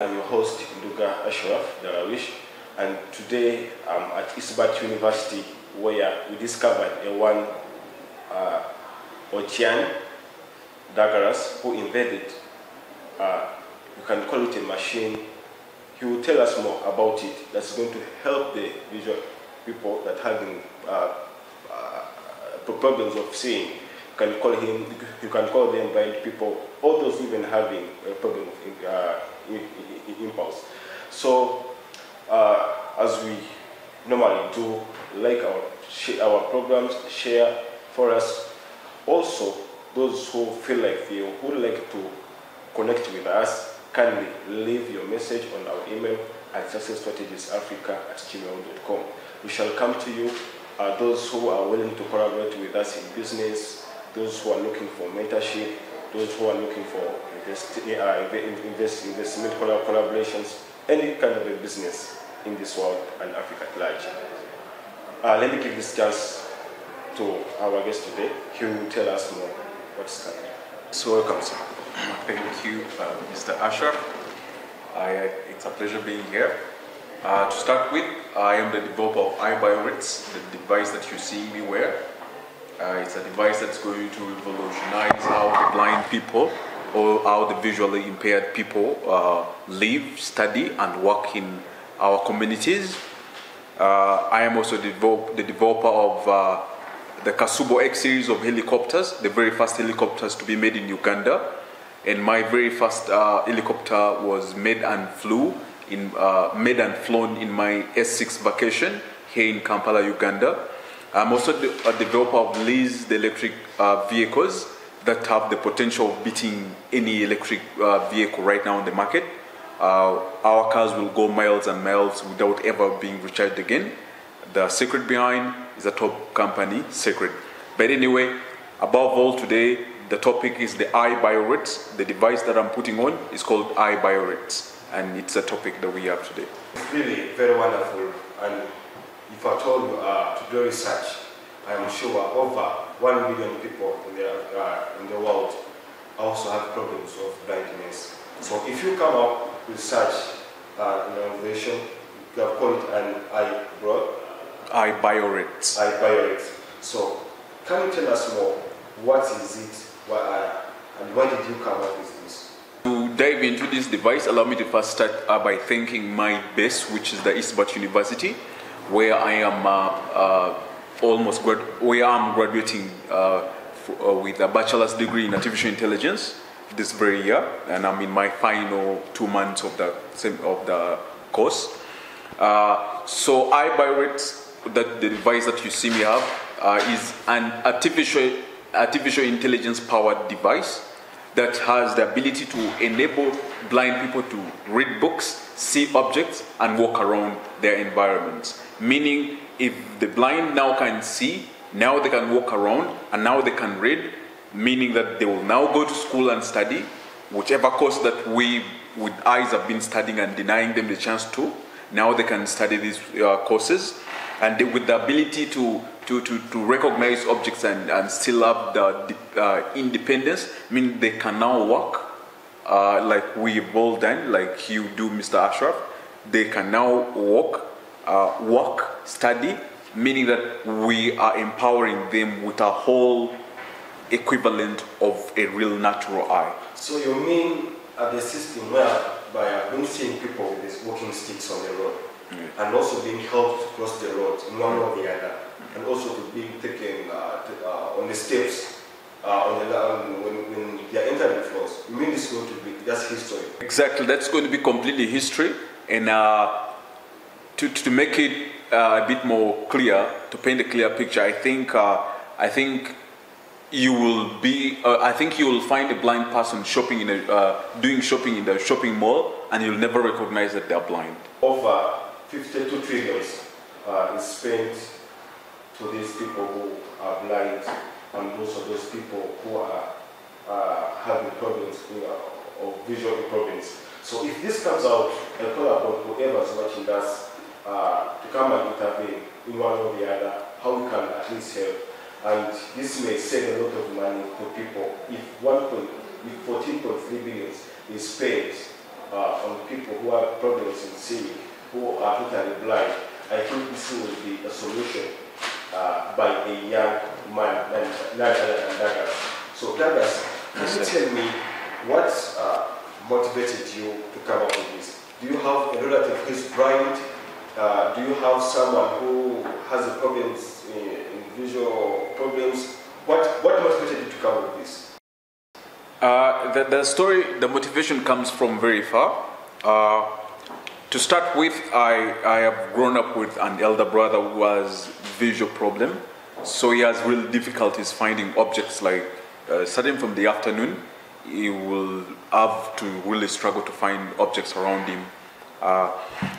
I'm your host, Nduga Ashraf Darawish, and today I'm at Isbat University where we discovered a one uh, Ochian Dagaras who invented, uh, you can call it a machine. He will tell us more about it that's going to help the visual people that having uh, uh, problems of seeing. You can call him, you can call them blind people, all those even having a problem of uh, impulse. So, uh, as we normally do, like our, our programs, share for us. Also, those who feel like they would like to connect with us, kindly leave your message on our email at successstrategiesafrica at gmail.com. We shall come to you. Uh, those who are willing to collaborate with us in business, those who are looking for mentorship, those who are looking for invest, uh, invest, investment collaborations, any kind of a business in this world and Africa at large. Uh, let me give this chance to our guest today. He will tell us more what's coming. So welcome, sir. Thank you, uh, Mr. I, it's a pleasure being here. Uh, to start with, I am the developer of EYEborets, the device that you see me wear. Uh, it's a device that's going to revolutionize how the blind people or how the visually impaired people uh, live, study, and work in our communities. Uh, I am also the, the developer of uh, the Kasuubo X series of helicopters, the very first helicopters to be made in Uganda. And my very first uh, helicopter was made and flew in uh, made and flown in my S6 vacation here in Kampala, Uganda. I'm also a developer of leased electric uh, vehicles that have the potential of beating any electric uh, vehicle right now on the market. Uh, our cars will go miles and miles without ever being recharged again. The secret behind is a top company, Secret. But anyway, above all today, the topic is the EYEborets. The device that I'm putting on is called EYEborets, and it's a topic that we have today. It's really very wonderful, and if I told you uh, to do research, I am sure over 1 million people in the, uh, in the world also have problems of blindness. So if you come up with such uh, innovation, you have called it an iBro. EYEborets. EYEborets. So can you tell us more? What is it? Why, uh, and why did you come up with this? To dive into this device, allow me to first start uh, by thanking my base, which is the Isbat University where I am uh, uh, almost where I'm graduating uh, with a bachelor's degree in artificial intelligence this very year, and I'm in my final two months of the of the course. Uh, so EYEborets, that the device that you see me have, uh, is an artificial artificial intelligence powered device that has the ability to enable blind people to read books, see objects, and walk around their environments. Meaning, if the blind now can see, now they can walk around, and now they can read, meaning that they will now go to school and study, whichever course that we with eyes have been studying and denying them the chance to. Now they can study these uh, courses, and they, with the ability to to, to, to recognize objects and, and still have the uh, independence, mean they can now work uh, like we've all done, like you do, Mr. Ashraf. They can now walk, uh, work, study, meaning that we are empowering them with a whole equivalent of a real natural eye. So you mean uh, the system where by uh, being seeing people with these walking sticks on the road, and also being helped to cross the road in one or the other, and also to being taken uh, to, uh, on the steps uh, on the, um, when, when they are entering floors. You mean this is going to be just history? Exactly, that's going to be completely history, and uh, to, to make it uh, a bit more clear, to paint a clear picture, I think uh, I think you will be. Uh, I think you will find a blind person shopping in a uh, doing shopping in the shopping mall, and you'll never recognize that they're blind. Over 52 trillions uh, is spent to these people who are blind, and also those people who are uh, having problems of visual problems. So if this comes out, I call upon whoever's watching us uh, to come and intervene in one or the other, how we can at least help. And this may save a lot of money for people if 1. If 14.3 billion is spent uh, on people who have problems in seeing, who are totally blind, I think this will be a solution uh, by a young So Douglas, can you tell me what uh, motivated you to come up with this? Do you have a relative who's blind? Uh, do you have someone who has problems in, in visual problems? What, what motivated you to come up with this? Uh, the, the story, the motivation comes from very far. Uh, to start with, I, I have grown up with an elder brother who has visual problem. So he has real difficulties finding objects like, uh, starting from the afternoon, he will have to really struggle to find objects around him. Uh,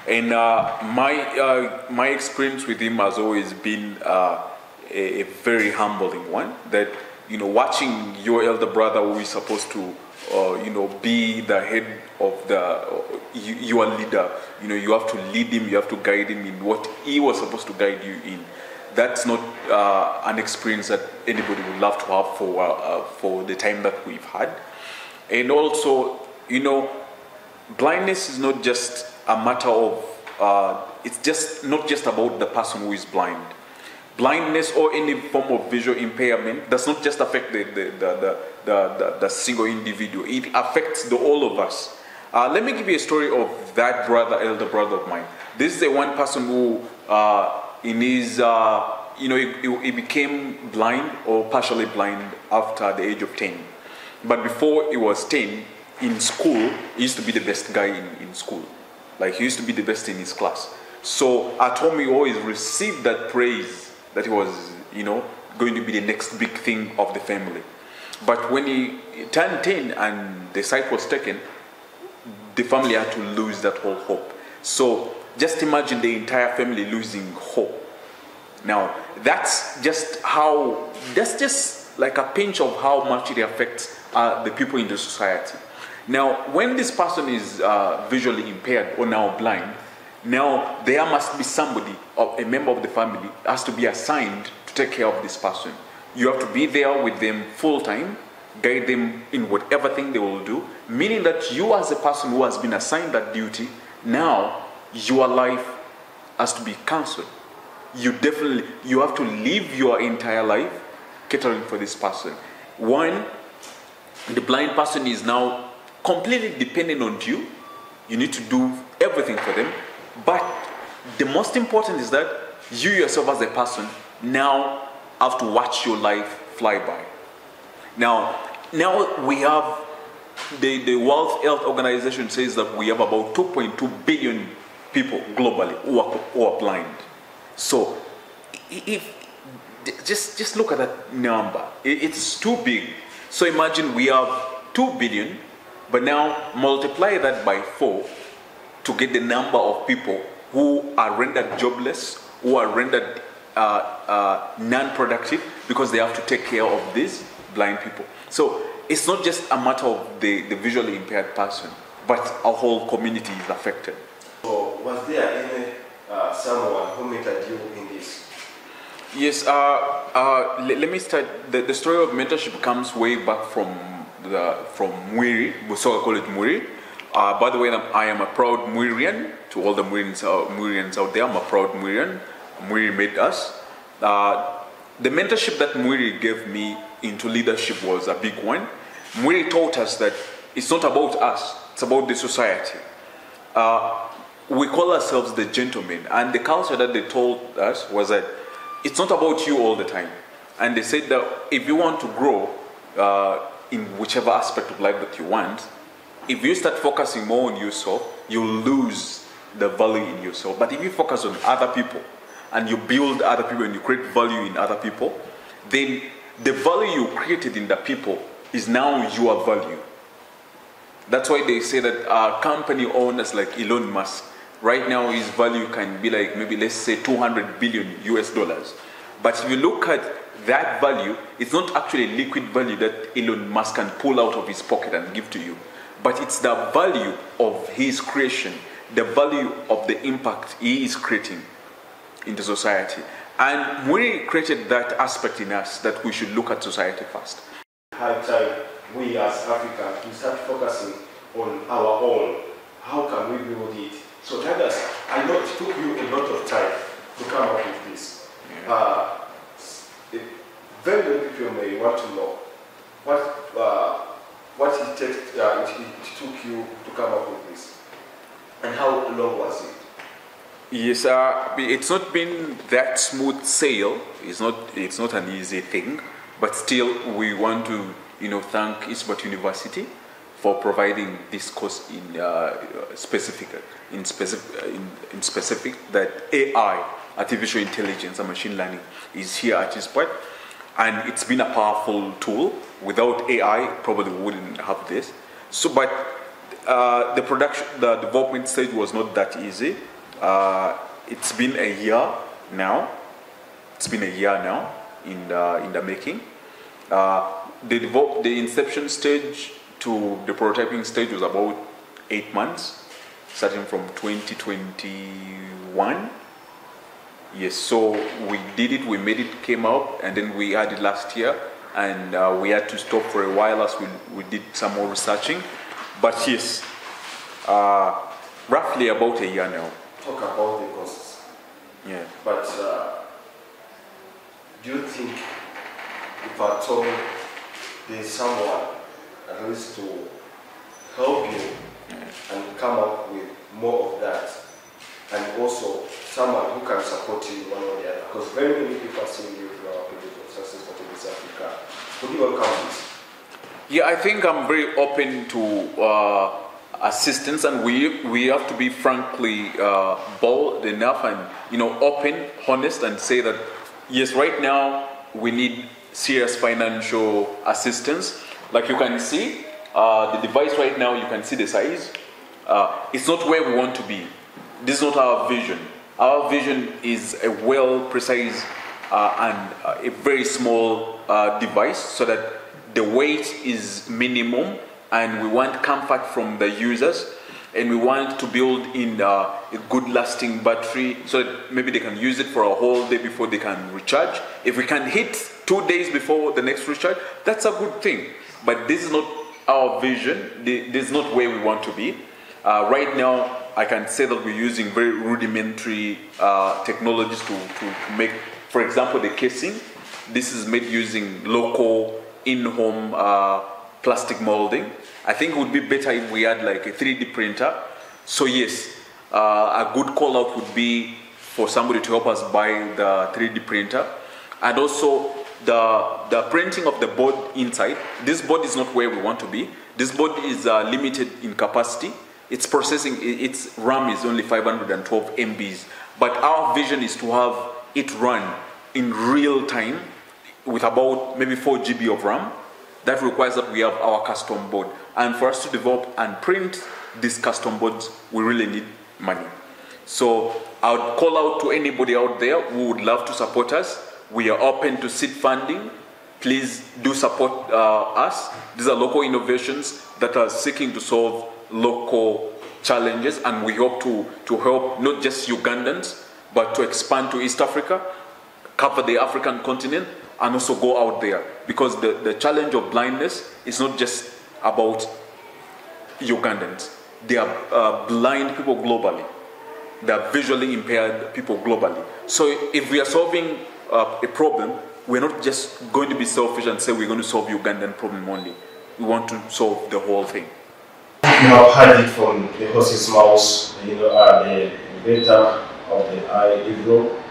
and uh, my, uh, my experience with him has always been uh, a, a very humbling one. That you know, watching your elder brother who is supposed to, uh, you know, be the head of the, you, your leader. You know, you have to lead him, you have to guide him in what he was supposed to guide you in. That's not uh, an experience that anybody would love to have for uh, uh, for the time that we've had. And also, you know, blindness is not just a matter of uh, it's just not just about the person who is blind. Blindness or any form of visual impairment does not just affect the, the, the, the, the, the, the single individual. It affects the all of us. Uh, let me give you a story of that brother elder brother of mine. This is the one person who uh, in his uh, you know he, he- became blind or partially blind after the age of 10 but before he was 10 in school he used to be the best guy in, in school. Like he used to be the best in his class. So at home he always received that praise that he was you know going to be the next big thing of the family. But when he turned 10 and the sight was taken the family had to lose that whole hope. So just imagine the entire family losing hope now, that's just how, that's just like a pinch of how much it affects uh, the people in the society. Now, when this person is uh, visually impaired or now blind, now there must be somebody, a member of the family, has to be assigned to take care of this person. You have to be there with them full time, guide them in whatever thing they will do, meaning that you, as a person who has been assigned that duty, now your life has to be cancelled you definitely you have to live your entire life catering for this person. One the blind person is now completely dependent on you. You need to do everything for them. But the most important is that you yourself as a person now have to watch your life fly by. Now now we have the, the World Health Organization says that we have about 2.2 billion people globally who are, who are blind. So, if just just look at that number, it's too big. So imagine we have two billion, but now multiply that by four to get the number of people who are rendered jobless, who are rendered uh, uh, non-productive because they have to take care of these blind people. So it's not just a matter of the, the visually impaired person, but a whole community is affected. So, there any uh, someone who mentored you in this? Yes, uh, uh, let, let me start. The, the story of mentorship comes way back from the from Mwiri, Busoga College Mwiri. Uh, by the way, I am a proud Mwirian. To all the Mwirians, out there, I'm a proud Mwirian. Mwiri made us. Uh, the mentorship that Mwiri gave me into leadership was a big one. Mwiri taught us that it's not about us; it's about the society uh, we call ourselves the gentlemen, and the culture that they told us was that it's not about you all the time. And they said that if you want to grow uh, in whichever aspect of life that you want, if you start focusing more on yourself, you'll lose the value in yourself. But if you focus on other people and you build other people and you create value in other people, then the value you created in the people is now your value. That's why they say that company owners like Elon Musk, right now his value can be like maybe let's say 200 billion US dollars. But if you look at that value, it's not actually liquid value that Elon Musk can pull out of his pocket and give to you, but it's the value of his creation, the value of the impact he is creating in the society. And we created that aspect in us that we should look at society first. high time we as Africans we start focusing on our own how can we build it? So Douglas, I know it took you a lot of time to come up with this. Yeah. Uh, it, very many people may want to know what uh, what it, takes, uh, it, it took you to come up with this, and how long was it? Yes, uh, it's not been that smooth sail. It's not. It's not an easy thing, but still, we want to, you know, thank Isbat University for providing this course in uh, specific, in specific, in, in specific that AI, artificial intelligence and machine learning, is here at Isbat, and it's been a powerful tool. Without AI, probably wouldn't have this. So, but uh, the production, the development stage was not that easy. Uh, it's been a year now. It's been a year now in the, in the making. Uh, the, develop, the inception stage to the prototyping stage was about eight months, starting from 2021. Yes, so we did it, we made it, came out, and then we had it last year, and uh, we had to stop for a while as we, we did some more researching. But yes, uh, roughly about a year now. Talk about the costs, Yeah. but uh, do you think if at all there's someone at least to help you and come up with more of that, and also someone who can support you one or the other? Because very many people are seeing you through our of Success Strategies Africa. Would you welcome this? Yeah, I think I'm very open to uh, assistance, and we we have to be frankly uh, bold enough and you know open, honest, and say that yes, right now we need serious financial assistance. Like you can see, uh, the device right now, you can see the size. Uh, it's not where we want to be. This is not our vision. Our vision is a well precise uh, and uh, a very small uh, device so that the weight is minimum and we want comfort from the users and we want to build in uh, a good lasting battery so that maybe they can use it for a whole day before they can recharge. If we can hit two days before the next recharge, that's a good thing. But this is not our vision. This is not where we want to be. Uh, right now, I can say that we're using very rudimentary uh, technologies to, to, to make, for example, the casing. This is made using local in-home uh, plastic molding. I think it would be better if we had like a 3D printer. So yes, uh, a good call out would be for somebody to help us buy the 3D printer. And also the, the printing of the board inside. This board is not where we want to be. This board is uh, limited in capacity. Its processing, its RAM is only 512 MBs. But our vision is to have it run in real time with about maybe 4 GB of RAM. That requires that we have our custom board. And for us to develop and print these custom boards, we really need money. So I would call out to anybody out there who would love to support us. We are open to seed funding. Please do support uh, us. These are local innovations that are seeking to solve local challenges, and we hope to, to help not just Ugandans, but to expand to East Africa, cover the African continent, and also go out there. Because the, the challenge of blindness is not just about Ugandans, they are uh, blind people globally, they are visually impaired people globally. So if we are solving uh, a problem, we're not just going to be selfish and say we're going to solve Ugandan problem only. We want to solve the whole thing. You have heard it from the horse's mouth, you know, uh, the inventor of the eye, Ibro.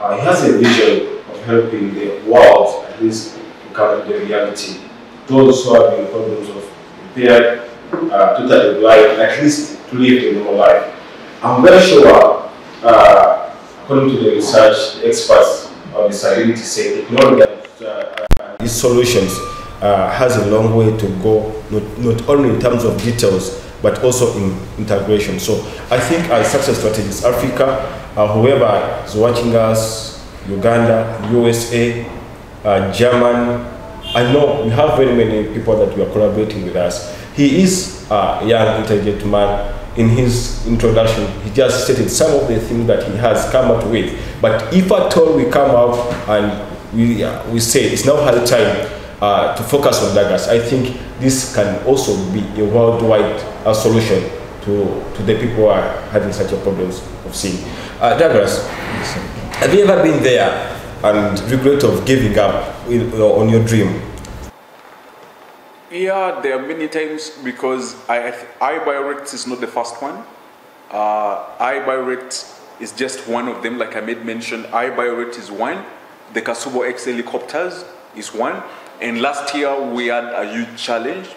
Uh, he has a vision of helping the world, at least to come to the reality. Those who have been problems of impaired, uh, totally blind, at least to live a normal life. I'm very sure, uh, according to the research experts on disability say technology uh, these solutions uh, has a long way to go, not, not only in terms of details, but also in integration. So I think as Success Strategies Africa, uh, whoever is watching us, Uganda, USA, uh, German, I know we have very many people that we are collaborating with us. He is a young, intelligent man. In his introduction, he just stated some of the things that he has come up with. But if at all we come up and we, uh, we say it's now high time uh, to focus on Douglas. I think this can also be a worldwide uh, solution to to, the people who are having such a problems of seeing. Uh, Douglas, have you ever been there and regret of giving up in, on your dream? Yeah, there are many times because I, EYEborets is not the first one. Uh, EYEborets is just one of them, like I made mention. EYEborets is one. The Kasuubo X helicopters is one. And last year we had a huge challenge.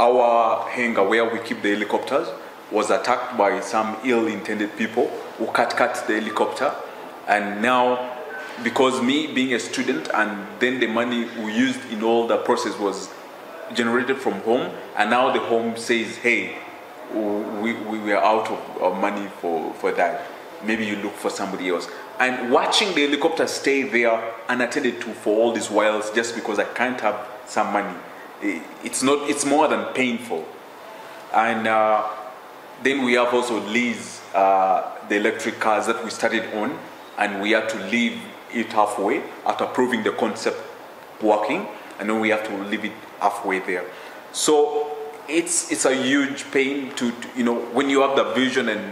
Our hangar where we keep the helicopters was attacked by some ill-intended people who cut cut the helicopter. And now, because me being a student and then the money we used in all the process was generated from home, and now the home says, hey, we, we were out of, money for, for that. Maybe you look for somebody else. And watching the helicopter stay there unattended to for all these whiles just because I can't have some money, it's not. It's more than painful. And uh, then we have also LIZ uh, the electric cars that we started on, and we had to leave it halfway after proving the concept working, and then we have to leave it halfway there. So it's it's a huge pain to, to, you know when you have the vision and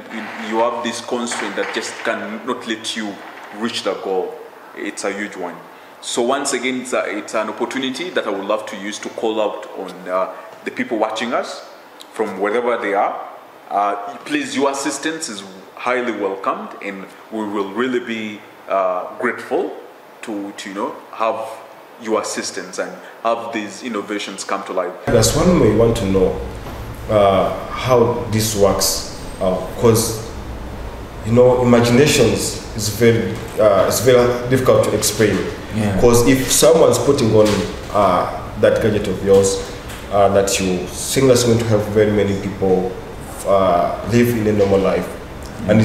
you, have this constraint that just cannot let you reach the goal. It's a huge one. So once again, it's, a, it's an opportunity that I would love to use to call out on uh, the people watching us from wherever they are. Uh, please, your assistance is highly welcomed, and we will really be uh, grateful to, to you know have your assistance and have these innovations come to life. That's one may want to know uh, how this works because uh, you know imaginations is very uh, it's very difficult to explain because yeah. if someone's putting on uh, that gadget of yours uh, that you think that's going to help very many people uh, live in a normal life and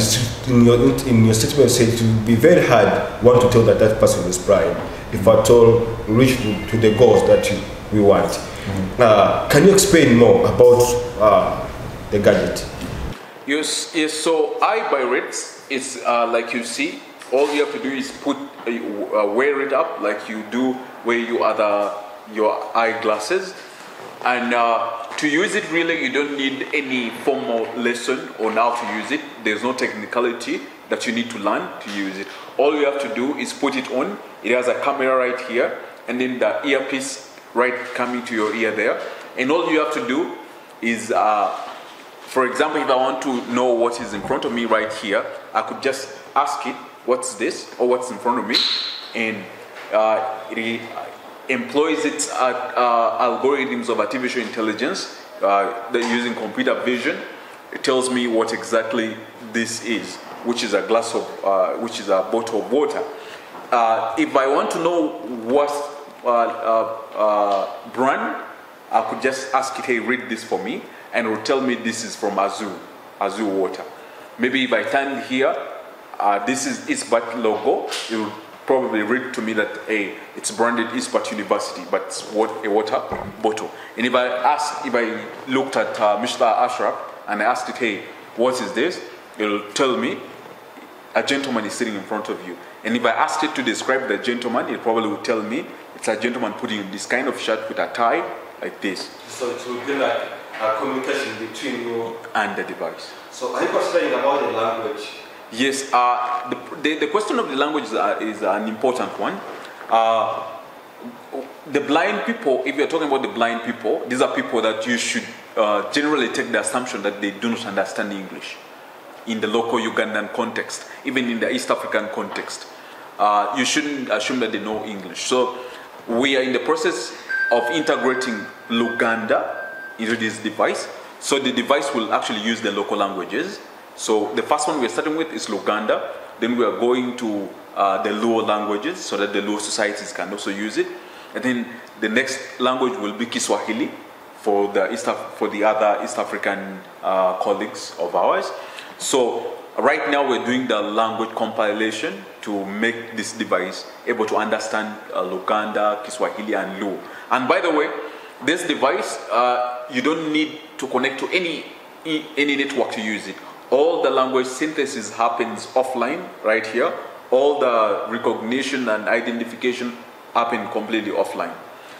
in your in your statement said it will be very hard one to tell that that person is blind if at all reach to, to the goals that you, we want. Mm-hmm. Uh, can you explain more about uh, the gadget? Yes, yes. So EYEborets is uh, like you see. All you have to do is put uh, uh, wear it up like you do where you other your eyeglasses, and uh, to use it really you don't need any formal lesson on how to use it. There's no technicality that you need to learn to use it. All you have to do is put it on. It has a camera right here, and then the earpiece right coming to your ear there. And all you have to do is, uh, for example, if I want to know what is in front of me right here, I could just ask it, "What's this?" or "What's in front of me?" and uh, it employs its uh, uh algorithms of artificial intelligence uh, using computer vision. It tells me what exactly this is which is a glass of, uh, which is a bottle of water. Uh, if I want to know what uh, uh, uh, brand, I could just ask it, hey, read this for me, and it will tell me this is from Azul, Azul water. Maybe if I turn here, this is ISBAT logo, it will probably read to me that hey, it's branded ISBAT University, but it's what a water bottle. And if I ask, if I looked at uh, Mr. Ashraf and I asked it, hey, what is this? It'll tell me a gentleman is sitting in front of you. And if I asked it to describe the gentleman, it probably would tell me it's a gentleman putting in this kind of shirt with a tie like this. So it will be like a communication between you and the device. So are you considering about the language? Yes, uh, the, the, the, question of the language is, uh, is an important one. Uh, the blind people, if you're talking about the blind people, these are people that you should uh, generally take the assumption that they do not understand English in the local Ugandan context, even in the East African context. Uh, you shouldn't assume that they know English. So we are in the process of integrating Luganda into this device. So the device will actually use the local languages. So the first one we're starting with is Luganda. Then we are going to uh, the Luo languages so that the Luo societies can also use it. And then the next language will be Kiswahili for the East Af- for the other East African uh, colleagues of ours. So right now we're doing the language compilation to make this device able to understand uh, Luganda, Kiswahili, and Luo. And by the way, this device, uh, you don't need to connect to any, any network to use it. All the language synthesis happens offline right here. All the recognition and identification happen completely offline.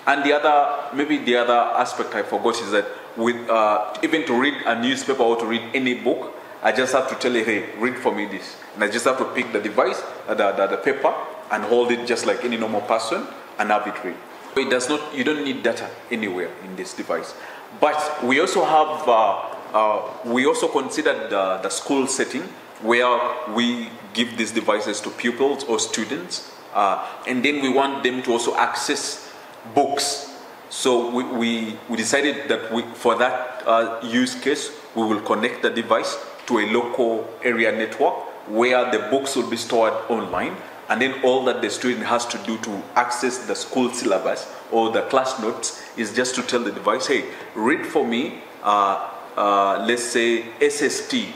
And the other, maybe the other aspect I forgot is that with uh, even to read a newspaper or to read any book, I just have to tell you, hey, read for me this. And I just have to pick the device, uh, the, the, the paper, and hold it just like any normal person and have it read. It does not, you don't need data anywhere in this device. But we also have, uh, uh, we also considered the, the school setting where we give these devices to pupils or students. Uh, and then we want them to also access books. So we, we, we decided that we, for that uh, use case, we will connect the device to a local area network where the books will be stored online and then all that the student has to do to access the school syllabus or the class notes is just to tell the device, hey, read for me, uh, uh, let's say SST,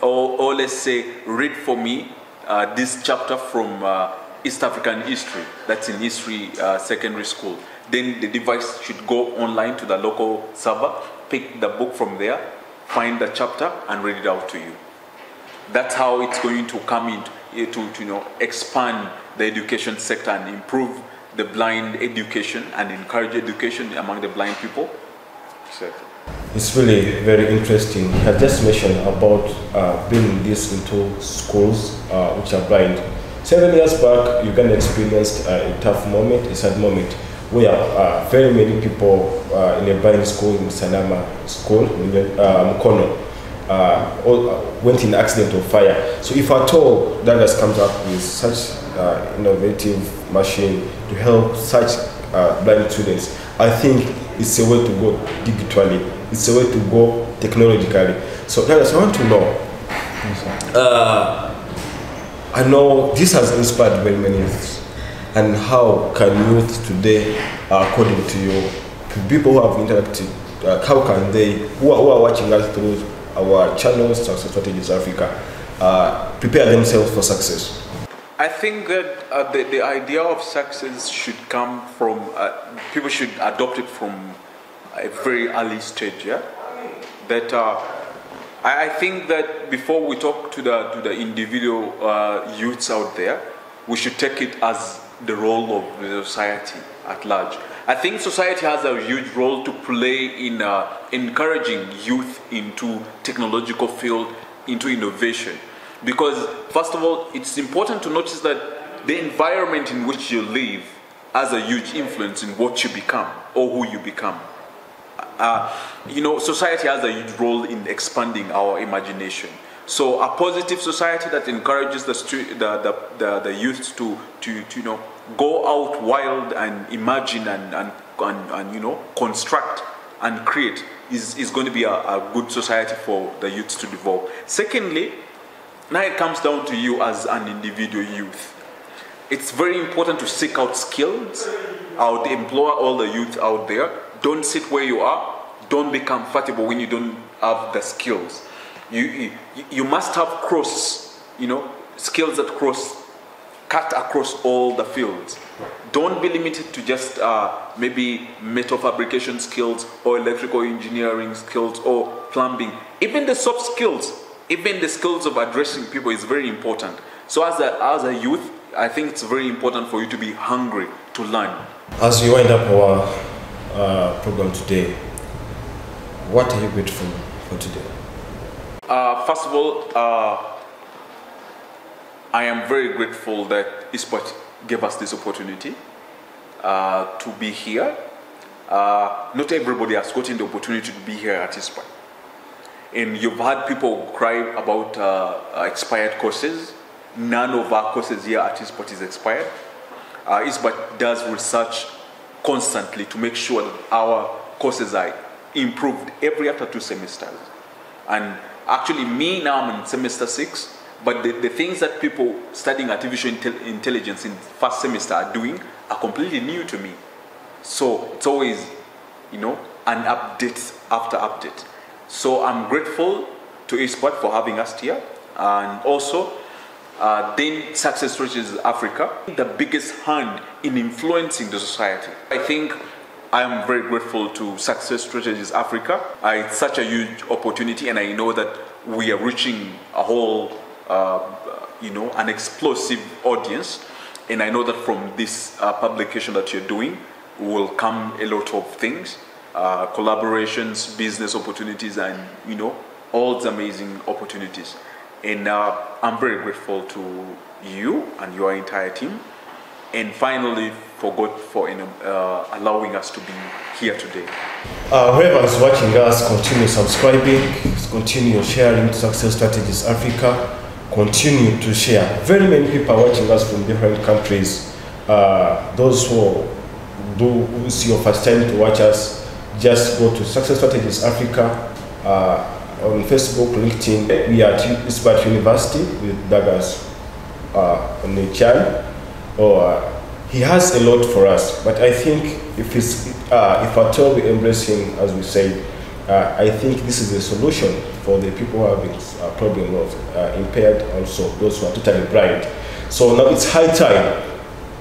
or, or, let's say read for me uh, this chapter from uh, East African history, that's in history uh, secondary school. Then the device should go online to the local server, pick the book from there, find the chapter, and read it out to you. That's how it's going to come in to, to you know, expand the education sector and improve the blind education and encourage education among the blind people. It's really very interesting. Have just mentioned about uh, bringing this into schools uh, which are blind. Seven years back, Uganda experienced uh, a tough moment, a sad moment, where uh, very many people uh, in a blind school in Salama school, in uh, Mukono, uh, all, uh, went in accident or fire. So if at all Douglas comes up with such uh, innovative machine to help such uh, blind students, I think it's a way to go digitally. It's a way to go technologically. So Douglas, I want to know. Uh, I know this has inspired very many youths. And how can youth today, uh, according to you, people who have interacted, uh, how can they, who are, who are watching us through our channels, Success Strategies Africa, uh, prepare themselves for success? I think that uh, the, the idea of success should come from, uh, people should adopt it from a very early stage, yeah? That uh, I, I, think that before we talk to the, to the individual uh, youths out there, we should take it as the role of the society at large. I think society has a huge role to play in uh, encouraging youth into technological field, into innovation. Because first of all, it's important to notice that the environment in which you live has a huge influence in what you become or who you become. Uh, you know, society has a huge role in expanding our imagination. So a positive society that encourages the, the, the, the, youth to, to, to, you know, go out wild and imagine and, and, and, and you know, construct and create is, is going to be a, a good society for the youth to develop. Secondly, now it comes down to you as an individual youth. It's very important to seek out skills. I would implore all the youth out there, don't sit where you are. Don't be comfortable when you don't have the skills. You, you, you must have cross, you know, skills that cross, cut across all the fields. Don't be limited to just uh, maybe metal fabrication skills or electrical engineering skills or plumbing. Even the soft skills, even the skills of addressing people is very important. So as a, as a youth, I think it's very important for you to be hungry to learn. As you wind up our uh, program today, what are you grateful for today? Uh, first of all, uh, I am very grateful that ISBAT gave us this opportunity uh, to be here. Uh, not everybody has gotten the opportunity to be here at ISBAT. And you've had people cry about uh, expired courses. None of our courses here at ISBAT is expired. Uh, ISBAT does research constantly to make sure that our courses are improved every after two semesters. And actually, me now I'm in semester six, but the, the things that people studying artificial intel- intelligence in first semester are doing are completely new to me. So it's always, you know, an update after update. So I'm grateful to ISBAT for having us here, and also uh, then Success Strategies Africa, the biggest hand in influencing the society. I think I am very grateful to Success Strategies Africa. It's such a huge opportunity, and I know that we are reaching a whole, uh, you know, an explosive audience. And I know that from this uh, publication that you're doing will come a lot of things. uh, collaborations, business opportunities, and you know all the amazing opportunities. And uh, I'm very grateful to you and your entire team. And finally, for God for uh, allowing us to be here today. Uh, is watching us, continue subscribing, continue sharing Success Strategies Africa, continue to share. Very many people are watching us from different countries. Uh, those who do it's your first time to watch us, just go to Success Strategies Africa uh, on Facebook, LinkedIn. We are at Isbat University with Douglas uh, Onechan. Or uh, he has a lot for us, but I think if it's uh, if at all we embrace him, as we say, uh, I think this is a solution for the people who have been uh, problem of uh, impaired, also those who are totally blind. So now it's high time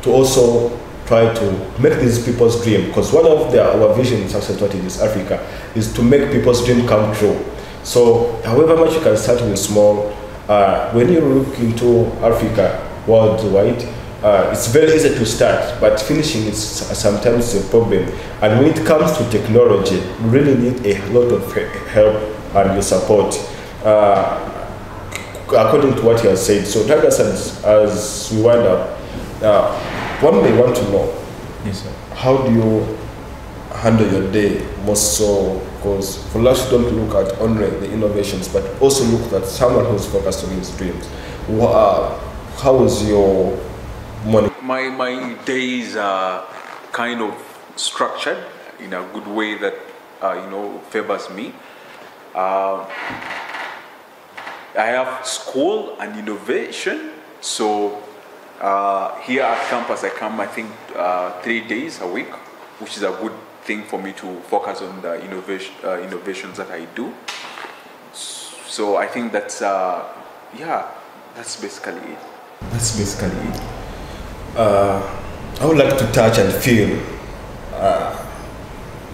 to also try to make these people's dream because one of the, our Success Strategies Africa is to make people's dream come true. So however much you can start with small, uh, when you look into Africa worldwide, uh, it's very easy to start, but finishing is sometimes a problem. And when it comes to technology, we really need a lot of help and your support. Uh, according to what he has said. So, Douglas, as, as we wind up, uh, one may want to know yes, sir. how do you handle your day most so because for us don't look at only the innovations but also look at someone who's focused on his dreams uh, how is your morning my my days are kind of structured in a good way that uh, you know favors me uh, I have school and innovation so uh, here at campus, I come, I think, uh, three days a week, which is a good thing for me to focus on the innovation, uh, innovations that I do. So I think that's, uh, yeah, that's basically it. That's basically it. Uh, I would like to touch and feel uh,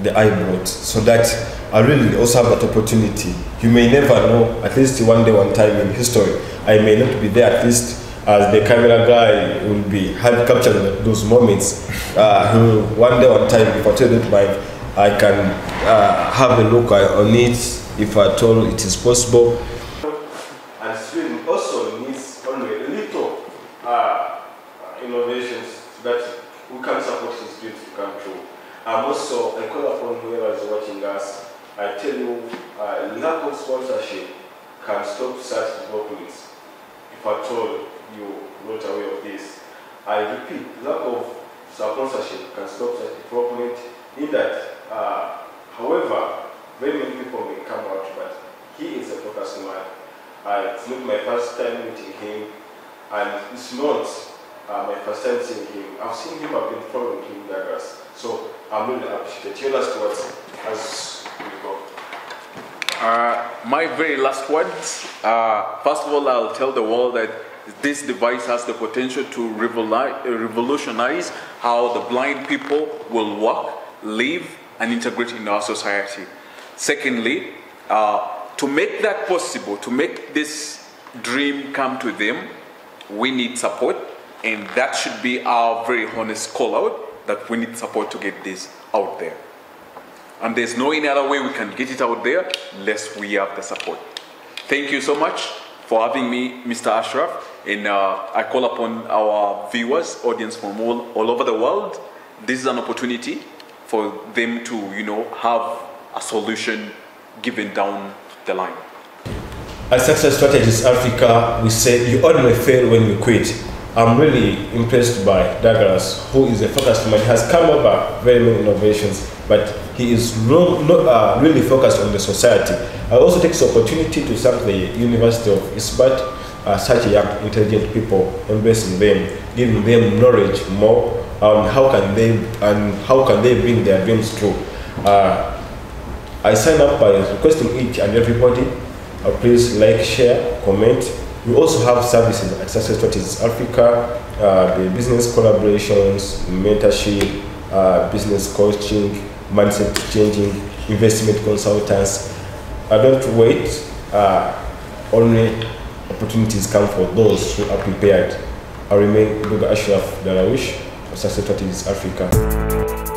the EYEborets so that I really also have that opportunity. You may never know, at least one day, one time in history, I may not be there at least as the camera guy will be have captured those moments. Uh, one day, one time, if I tell it my, I can uh, have a look on it if at all it is possible. And Sweden also needs only a little uh, innovations that we can support his dreams to come true. I'm also, I call upon whoever is watching us, I tell you, uh, lack of sponsorship can stop such developments. If at all you not aware of this. I repeat, lack of sponsorship can stop such development in that, uh, however, very many people may come out, but he is a focused man. Uh, it's not my first time meeting him, and it's not uh, my first time seeing him. I've seen him, I've been following him, Douglas. So I'm really appreciative. Your last words as we go. Uh, my very last words. Uh, first of all, I'll tell the world that this device has the potential to revolutionize how the blind people will work, live, and integrate in our society. Secondly, uh, to make that possible, to make this dream come to them, we need support, and that should be our very honest call out that we need support to get this out there. And there's no any other way we can get it out there unless we have the support. Thank you so much for having me, Mr. Ashraf. And uh, I call upon our viewers, audience from all, all over the world. This is an opportunity for them to, you know, have a solution given down the line. At Success Strategies Africa, we say you only fail when you quit. I'm really impressed by Douglas, who is a focused man. He has come over very many innovations, but he is no, no, uh, really focused on the society. I also take this opportunity to thank the University of Isbat uh, such young, intelligent people, embracing them, giving them knowledge more on how can they and how can they bring their dreams true. Uh, I sign up by requesting each and everybody, uh, please like, share, comment. We also have services at Success Strategies Africa, uh, the business collaborations, mentorship, uh, business coaching, mindset changing, investment consultants. I don't wait, uh, only opportunities come for those who are prepared. I remain Buga Ashraf Darawish Success Strategies Africa.